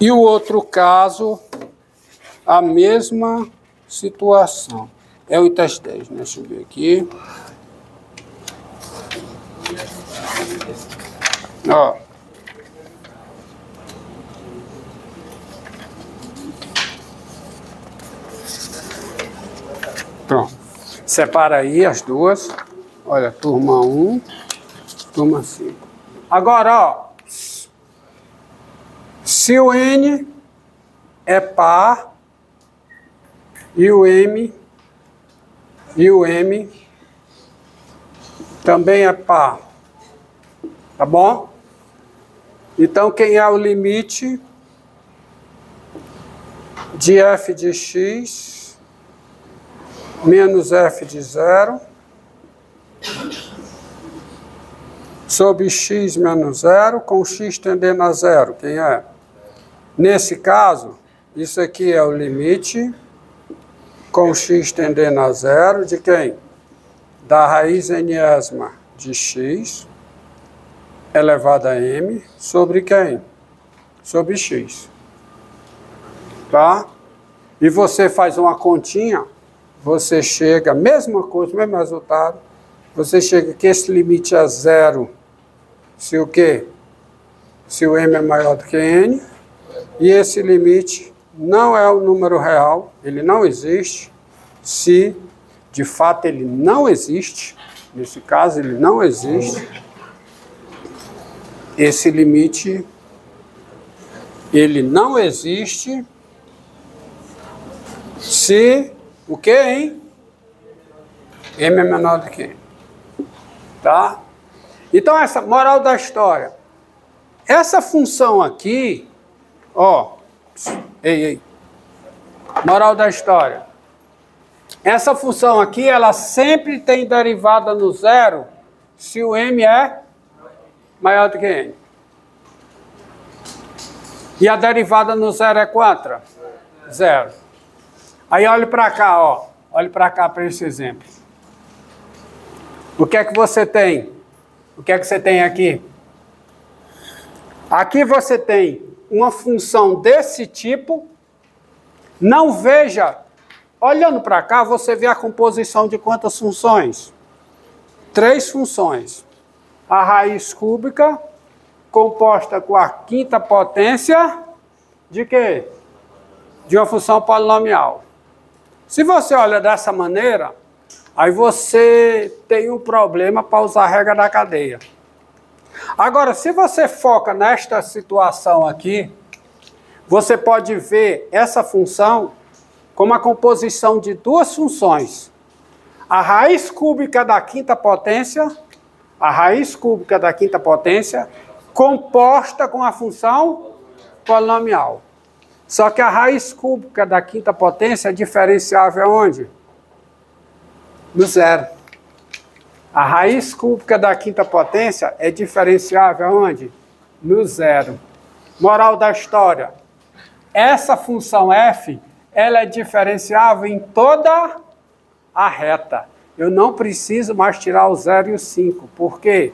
E o outro caso, a mesma situação. É o teste 10, né? Deixa eu ver aqui. Ó. Pronto. Separa aí as duas. Olha, turma 1, turma 5. Agora, ó. Se o N é par e o M e o M também é par. Tá bom? Então, quem é o limite de f de x menos f de zero sobre x menos zero com x tendendo a zero? Quem é? Nesse caso, isso aqui é o limite com x tendendo a zero de quem? Da raiz enésima de x elevado a m sobre quem? Sobre x. Tá? E você faz uma continha, você chega, mesma coisa, mesmo resultado, você chega que esse limite é zero se o quê? Se o m é maior do que n, e esse limite não é o número real, ele não existe, se de fato ele não existe, nesse caso ele não existe, esse limite ele não existe se o que, hein? M é menor do que. Tá? Então, essa moral da história. Essa função aqui, ó, ei, ei. Moral da história. Essa função aqui, ela sempre tem derivada no zero se o m é maior do que n. E a derivada no zero é quanto? Zero. Aí olhe para cá, ó. Olhe para cá para esse exemplo. O que é que você tem? O que é que você tem aqui? Aqui você tem uma função desse tipo. Não veja, olhando para cá, você vê a composição de quantas funções? Três funções. A raiz cúbica, composta com a quinta potência de quê? De uma função polinomial. Se você olha dessa maneira, Aí você tem um problema para usar a regra da cadeia. Agora, se você foca nesta situação aqui, você pode ver essa função como a composição de duas funções. A raiz cúbica da quinta potência, a raiz cúbica da quinta potência, composta com a função polinomial. Só que a raiz cúbica da quinta potência é diferenciável aonde? no zero. A raiz cúbica da quinta potência é diferenciável aonde? No zero. Moral da história. Essa função f, ela é diferenciável em toda a reta. Eu não preciso mais tirar o zero e o 5. Por quê?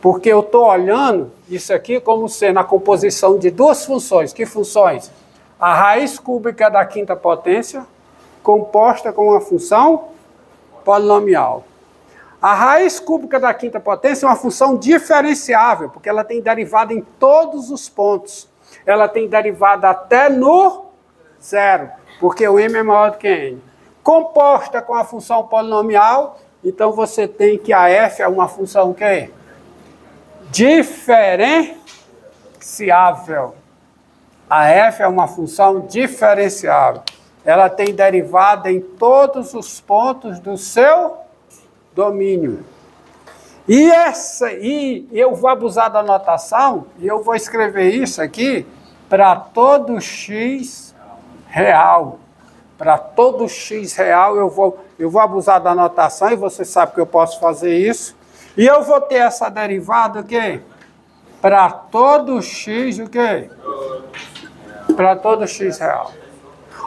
Porque eu estou olhando isso aqui como sendo a composição de duas funções. Que funções? A raiz cúbica da quinta potência, composta com uma função polinomial. A raiz cúbica da quinta potência é uma função diferenciável, porque ela tem derivada em todos os pontos. Ela tem derivada até no zero, porque o m é maior do que n. Composta com a função polinomial, então você tem que a f é uma função que diferenciável. A f é uma função diferenciável ela tem derivada em todos os pontos do seu domínio. E essa e eu vou abusar da notação e eu vou escrever isso aqui para todo x real. Para todo x real eu vou eu vou abusar da notação e você sabe que eu posso fazer isso. E eu vou ter essa derivada o quê? Para todo x o quê? Para todo x real.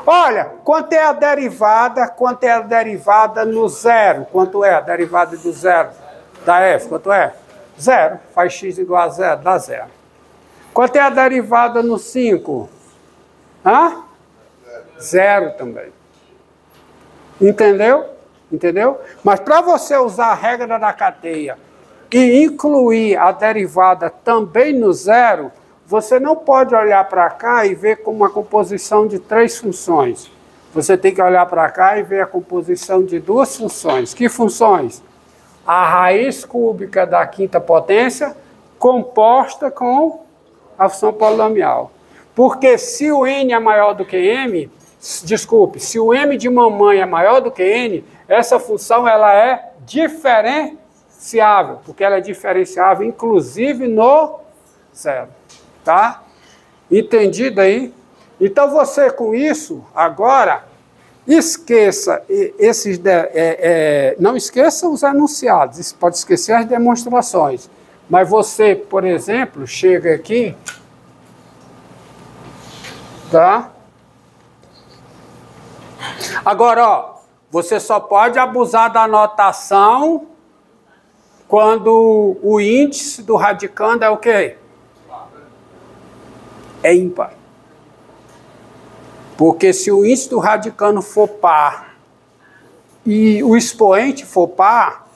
Olha, quanto é a derivada, quanto é a derivada no zero? Quanto é a derivada do zero da f? Quanto é? Zero. Faz x igual a zero, dá zero. Quanto é a derivada no 5? Hã? Zero também. Entendeu? Entendeu? Mas para você usar a regra da cadeia e incluir a derivada também no zero, você não pode olhar para cá e ver como uma composição de três funções. Você tem que olhar para cá e ver a composição de duas funções. Que funções? A raiz cúbica da quinta potência composta com a função polinomial. Porque se o n é maior do que m, desculpe, se o m de mamãe é maior do que n, essa função ela é diferenciável, porque ela é diferenciável inclusive no zero, tá? Entendido aí? Então você com isso, agora, esqueça esses, é, é, não esqueça os enunciados, pode esquecer as demonstrações, mas você, por exemplo, chega aqui Tá? Agora, ó, você só pode abusar da notação quando o índice do radicando é o quê? É ímpar. Porque se o índice do radicando for par e o expoente for par,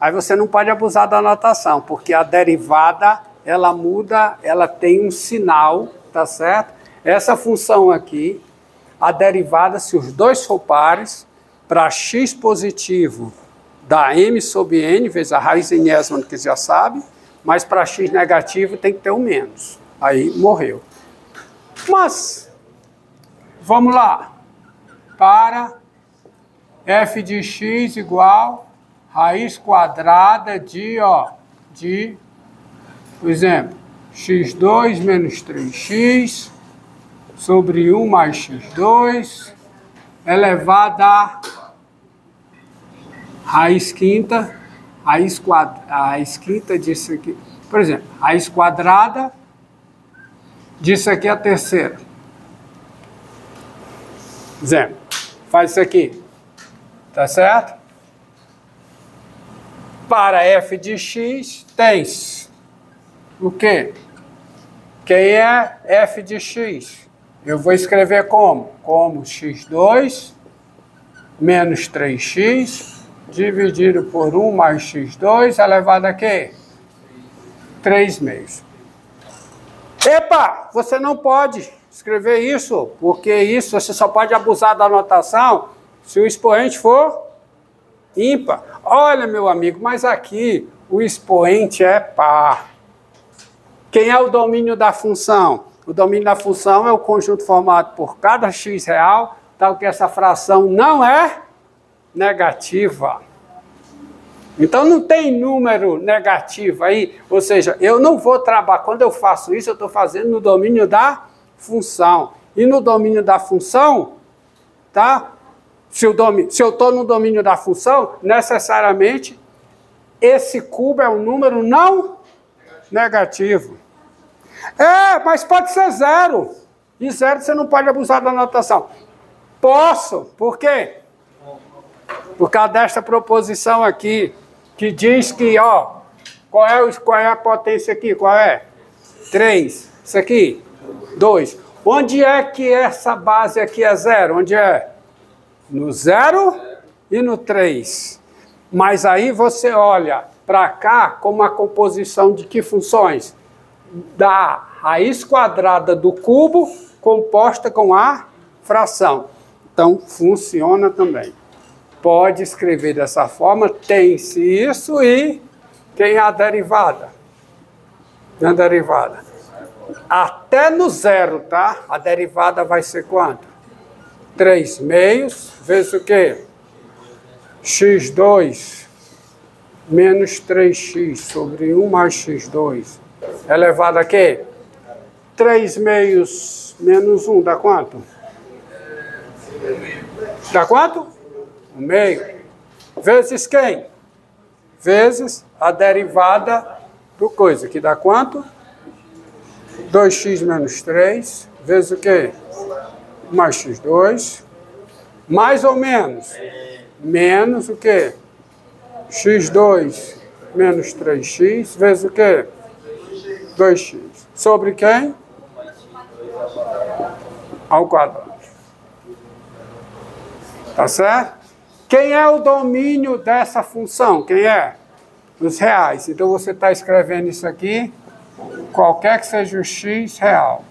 aí você não pode abusar da notação, porque a derivada ela muda, ela tem um sinal, tá certo? Essa função aqui, a derivada, se os dois for pares, para x positivo dá m sobre n, vezes a raiz enésima que já sabe, mas para x negativo tem que ter um menos. Aí morreu. Mas, vamos lá. Para f de x igual raiz quadrada de, ó, de, por exemplo, x2 menos 3x sobre 1 mais x2 elevado a raiz quinta, raiz, quadra, raiz quinta disso aqui. Por exemplo, raiz quadrada disso aqui é a terceira. Exemplo, faz isso aqui. Tá certo? Para f de x, tens o quê? Quem é f de x? Eu vou escrever como? Como x2 menos 3x dividido por 1 mais x2 elevado a quê? 3 meios. Epa, você não pode escrever isso, porque isso você só pode abusar da anotação se o expoente for ímpar. Olha, meu amigo, mas aqui o expoente é par. Quem é o domínio da função? O domínio da função é o conjunto formado por cada x real, tal que essa fração não é negativa. Então não tem número negativo aí, ou seja, eu não vou trabalhar, quando eu faço isso, eu estou fazendo no domínio da função. E no domínio da função, tá? Se eu estou no domínio da função, necessariamente esse cubo é um número não negativo. É, mas pode ser zero. E zero você não pode abusar da anotação. Posso. Por quê? Por causa desta proposição aqui, que diz que, ó, qual é, qual é a potência aqui? Qual é? 3. Isso aqui? 2. Onde é que essa base aqui é zero? Onde é? No zero e no 3. Mas aí você olha para cá como a composição de que funções? da raiz quadrada do cubo composta com a fração. Então, funciona também. Pode escrever dessa forma, tem-se isso e é a derivada? A derivada. Até no zero, tá? A derivada vai ser quanto? 3 meios vezes o quê? x2 menos 3x sobre 1 mais x2 elevado a quê? 3 meios menos 1 dá quanto? Dá quanto? 1 meio. Vezes quem? Vezes a derivada do coisa, que dá quanto? 2x menos 3, vezes o quê? Mais x2, mais ou menos? Menos o quê? x2 menos 3x, vezes o quê? 2x. Sobre quem? ao quadrado. Tá certo? Quem é o domínio dessa função? Quem é? Os reais. Então você está escrevendo isso aqui, qualquer que seja o x real.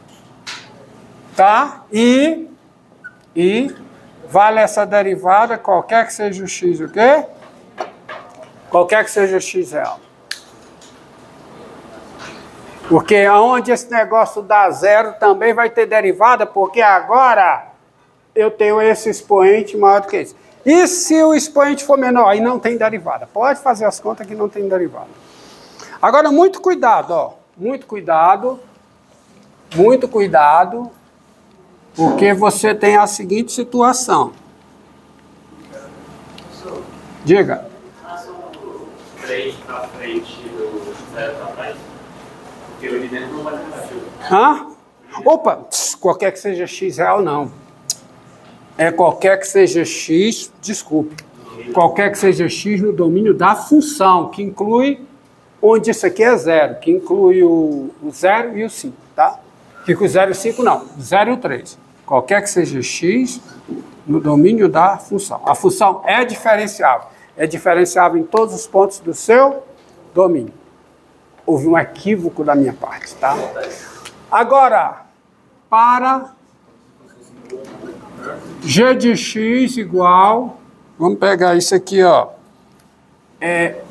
Tá? E, e vale essa derivada, qualquer que seja o x o quê? Qualquer que seja o x real. Porque aonde esse negócio dá zero também vai ter derivada, porque agora eu tenho esse expoente maior do que esse. E se o expoente for menor? Aí não tem derivada. Pode fazer as contas que não tem derivada. Agora, muito cuidado, ó. Muito cuidado. Muito cuidado. Porque você tem a seguinte situação. Diga. 3 para frente 0 para trás. Porque o evidente não vai ter Hã? Opa, qualquer que seja x real, não é qualquer que seja x, desculpe, qualquer que seja x no domínio da função, que inclui onde isso aqui é zero, que inclui o, o 0 e o 5, tá? Fica o 0 e o 5 não, 0 e o 3. Qualquer que seja x no domínio da função. A função é diferenciável. É diferenciável em todos os pontos do seu domínio. Houve um equívoco da minha parte, tá? Agora, para g de x igual, vamos pegar isso aqui, ó, é,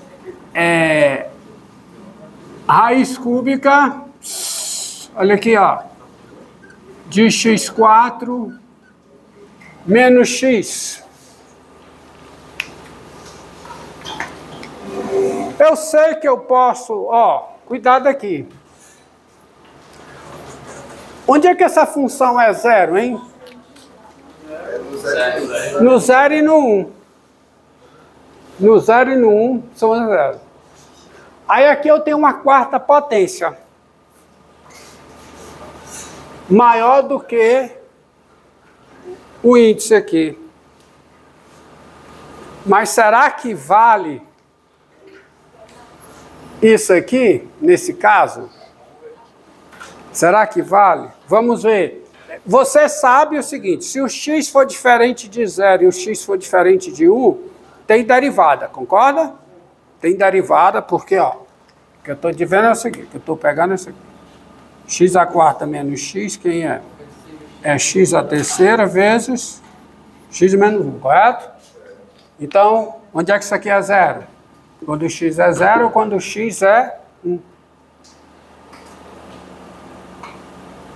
é raiz cúbica, olha aqui, ó, de x4 menos x. Eu sei que eu posso, ó, cuidado aqui. Onde é que essa função é zero, hein? No 0 e no 1. Um. No 0 e no 1 um, são zero. Aí aqui eu tenho uma quarta potência. Maior do que o índice aqui. Mas será que vale isso aqui, nesse caso? Será que vale? Vamos ver. Você sabe o seguinte, se o x for diferente de zero e o x for diferente de 1, tem derivada, concorda? Tem derivada porque, ó, o que eu estou dizendo é o seguinte, que eu estou pegando é isso aqui. x a quarta menos x, quem é? É x a terceira vezes x menos 1, correto? Então, onde é que isso aqui é zero? Quando x é zero ou quando x é 1?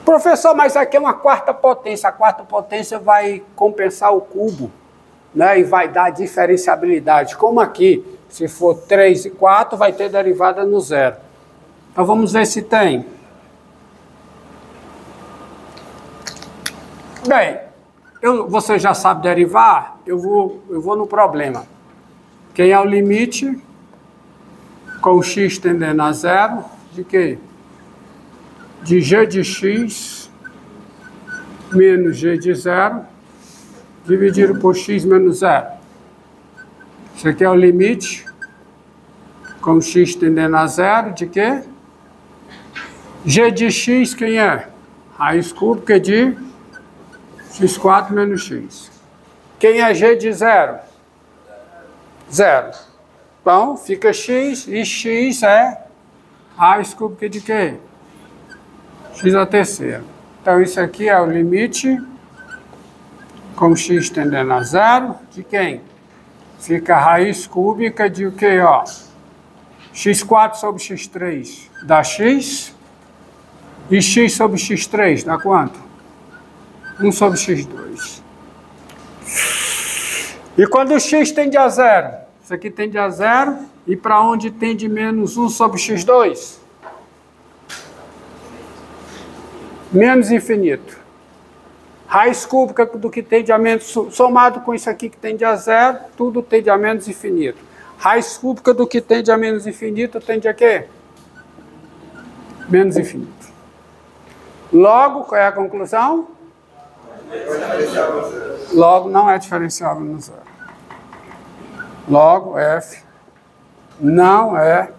Professor, mas aqui é uma quarta potência. A quarta potência vai compensar o cubo, né? E vai dar diferenciabilidade. Como aqui, se for 3 e 4, vai ter derivada no zero. Então vamos ver se tem. Bem, eu, você já sabe derivar, eu vou, eu vou no problema. Quem é o limite com x tendendo a zero de quê? De g de x menos g de zero dividido por x menos zero. Isso aqui é o limite com x tendendo a zero de quê? g de x quem é? Raiz cúbica de x4 menos x. Quem é g de zero? Zero. Então, fica x e x é raiz cúbica de quê? X a terceira. Então, isso aqui é o limite com x tendendo a zero de quem? Fica a raiz cúbica de o que, ó? x4 sobre x3 dá x. E x sobre x3 dá quanto? 1 sobre x2. E quando x tende a zero? Isso aqui tende a zero. E para onde tende menos 1 sobre x2? Menos infinito. Raiz cúbica do que tende a menos, somado com isso aqui que tende a zero, tudo tende a menos infinito. Raiz cúbica do que tende a menos infinito tende a quê? Menos infinito. Logo, qual é a conclusão? Logo, não é diferenciável no zero. Logo, f não é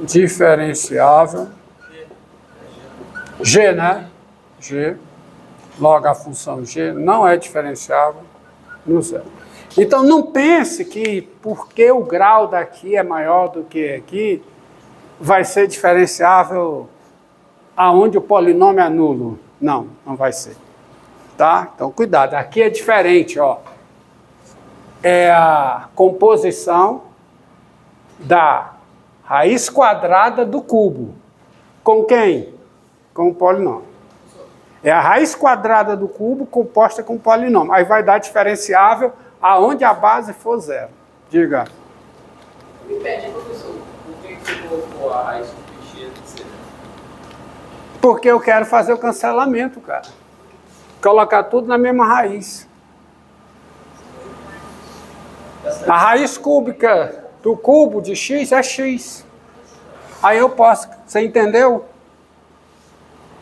diferenciável G, né? G Logo, a função g não é diferenciável no zero. Então, não pense que porque o grau daqui é maior do que aqui, vai ser diferenciável aonde o polinômio é nulo. Não, não vai ser. Tá? Então, cuidado. Aqui é diferente, ó. É a composição da raiz quadrada do cubo. Com quem? Com o polinômio. É a raiz quadrada do cubo composta com polinômio. Aí vai dar diferenciável aonde a base for zero. Diga. Me pede, professor, por que você colocou a raiz de zero? Porque eu quero fazer o cancelamento, cara. Colocar tudo na mesma raiz. A raiz cúbica do cubo de x é x. Aí eu posso, você entendeu?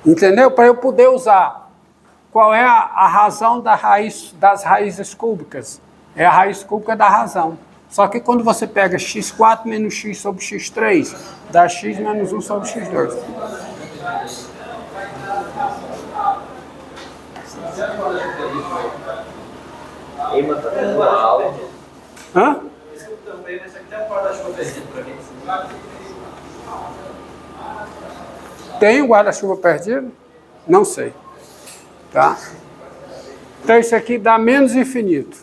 Entendeu? Para eu poder usar. Qual é a, a razão da raiz, das raízes cúbicas? É a raiz cúbica da razão. Só que quando você pega x4 menos x sobre x3, dá x menos 1 sobre x2. Ema tá dando aula. Hã? Também, mas aqui tem um guarda-chuva perdido pra mim. Tem um guarda-chuva perdido? Não sei. Tá? Então isso aqui dá menos infinito.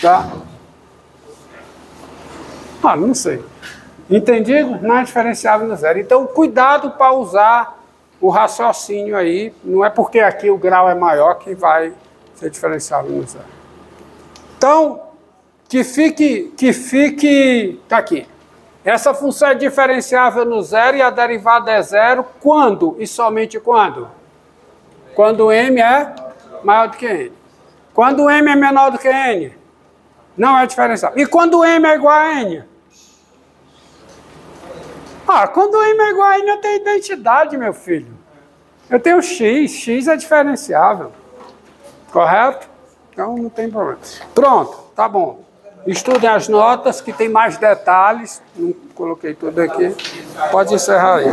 Tá? Ah, não sei. Entendido? Não é diferenciável no zero. Então, cuidado para usar o raciocínio aí. Não é porque aqui o grau é maior que vai ser diferenciável no zero. Então, que fique, que fique, tá aqui. Essa função é diferenciável no zero e a derivada é zero quando e somente quando? Quando m é maior do que n. Quando m é menor do que n, não é diferenciável. E quando m é igual a n? Ah, quando m é igual a n eu tenho identidade, meu filho. Eu tenho x, x é diferenciável. Correto? Então não tem problema. Pronto, tá bom. Estudem as notas que tem mais detalhes. Não coloquei tudo aqui. Pode encerrar aí.